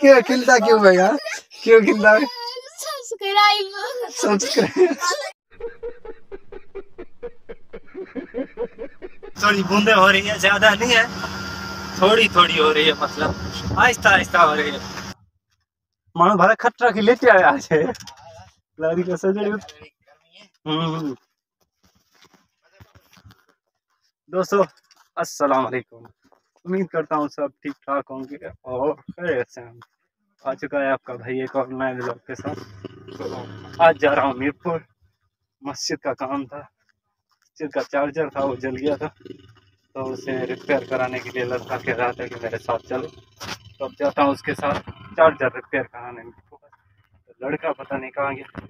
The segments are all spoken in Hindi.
क्यों खिलता क्यों भैया? क्यों खिलता? सब्सक्राइब सब्सक्राइब थोड़ी बूंदे हो रही है ज़्यादा नहीं है। थोड़ी थोड़ी हो रही है मतलब आहिस्ता आहिस्ता हो रही है। मानो भरा खतरा की लेते आया आज है। लारी का सजड़ी हम्म। दोस्तों, अस्सलाम वालेकुम। उम्मीद करता हूँ सब ठीक ठाक होंगे और खैरियत से हम आ चुका है आपका भाई एक और नए ब्लॉग के साथ। तो आज जा रहा हूँ मीरपुर। मस्जिद का काम था। मस्जिद का चार्जर था, वो जल गया था। तो उसे रिपेयर कराने के लिए लड़का कह रहा था कि मेरे साथ चलो। तो अब जाता हूँ उसके साथ चार्जर रिपेयर कराने। में तो लड़का पता नहीं कहाँ गया।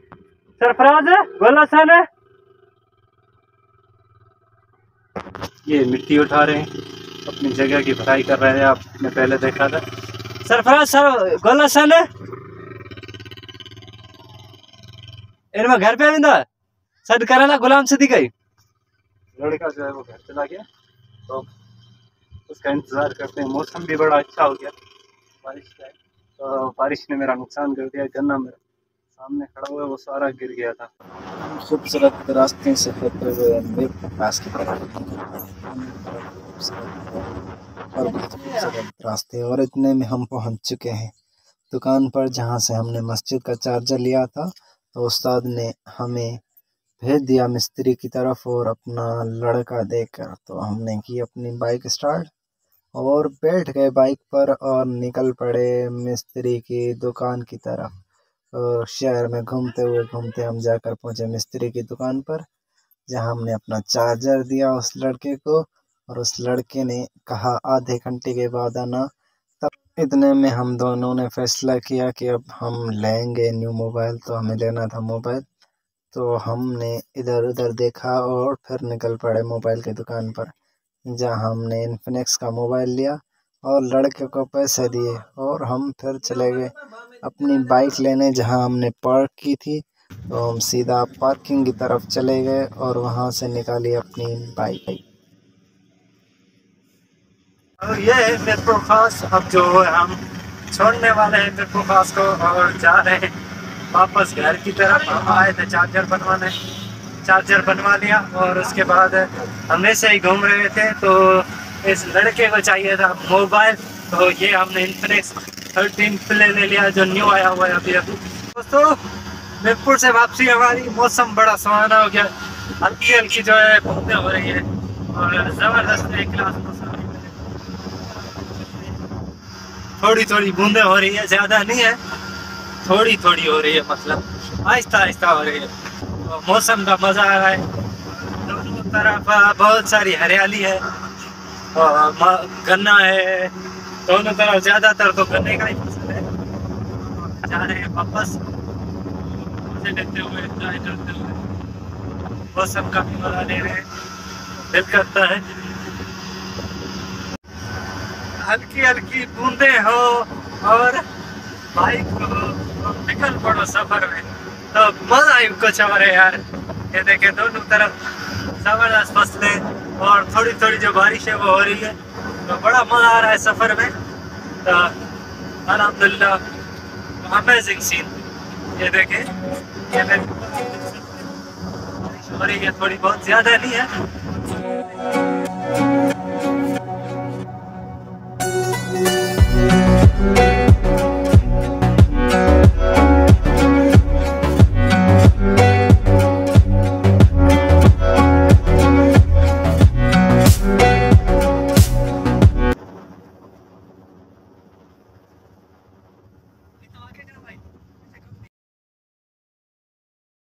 सरफराज है गोला सन है ये मिट्टी उठा रहे हैं। अपनी जगह की भराई कर रहे हैं आपने पहले देखा था। सरफराज सर, गोला है इनमें घर पे बिंदा सद कराना गुलाम सिद्दीक है लड़का जो है वो घर चला गया। तो उसका इंतज़ार करते हैं। मौसम भी बड़ा अच्छा हो गया। बारिश का तो बारिश ने मेरा नुकसान कर दिया, गन्ना मेरा। सामने खड़ा हुआ वो सारा गिर गया था। खूबसूरत रास्ते से होते हुए मेरे पास की तरफ़ और बहुत खूबसूरत रास्ते और इतने में हम पहुँच चुके हैं। दुकान पर जहाँ से हमने मस्जिद का चार्जर लिया था तो उस्ताद ने हमें भेज दिया मिस्त्री की तरफ़ और अपना लड़का देखकर। तो हमने की अपनी बाइक स्टार्ट और बैठ गए बाइक पर और निकल पड़े मिस्त्री की दुकान की तरफ़। और शहर में घूमते हुए घूमते हम जाकर पहुँचे मिस्त्री की दुकान पर, जहाँ हमने अपना चार्जर दिया उस लड़के को और उस लड़के ने कहा, आधे घंटे के बाद आना। तब इतने में हम दोनों ने फैसला किया कि अब हम लेंगे न्यू मोबाइल तो हमें लेना था मोबाइल। तो हमने इधर उधर देखा और फिर निकल पड़े मोबाइल की दुकान पर, जहाँ हमने इन्फिनिक्स का मोबाइल लिया और लड़के को पैसे दिए और हम फिर चले गए। अपनी बाइक लेने जहाँ हमने पार्क की थी तो हम सीधा पार्किंग की तरफ़ चले गए और वहाँ से निकाली अपनी बाइक। और ये है मिरपुर खास अब जो हम छोड़ने वाले हैं मिरपुर खास को और जा रहे हैं वापस घर की तरफ़। हम आए थे चार्जर बनवाने। चार्जर बनवा लिया और उसके बाद हमेशा ही घूम रहे थे। तो इस लड़के को चाहिए था मोबाइल। तो ये हमने इन्फिनिक्स थर्टीन प्ले ले लिया, जो न्यू आया हुआ है अभी अभी। दोस्तों, मिरपुर से वापसी हमारी, मौसम बड़ा सुहाना हो गया। हल्की हल्की जो है बूंदे हो रही है और ज़बरदस्त एक क्लास मौसम थोड़ी थोड़ी बूंदे हो रही है, ज़्यादा नहीं है। थोड़ी थोड़ी हो रही है मतलब आहिस्ता आहिस्ता हो रही है। तो मौसम का मज़ा आ रहा है। दोनों तरफ़ बहुत सारी हरियाली है और गन्ना है दोनों तरफ़ ज़्यादातर तो गन्ने का ही फ़सल है। जा रहे हैं वापस। मज़े लेते हुए एंजॉय करते हुए। मौसम का भी मज़ा ले रहे हैं। दिल करता है। हल्की हल्की बूंदे हो और बाइक हो निकल पड़ो सफ़र में। तो मज़ा ही कुछ और है यार। ये देखे दोनों तरफ़ ज़बरदस्त फ़सलें और थोड़ी थोड़ी जो बारिश है वो हो रही है। तो बड़ा मज़ा आ रहा है सफ़र में। तो अलहमदिल्ला अमेजिंग सीन ये देखे, ये ये थोड़ी बहुत ज़्यादा नहीं है।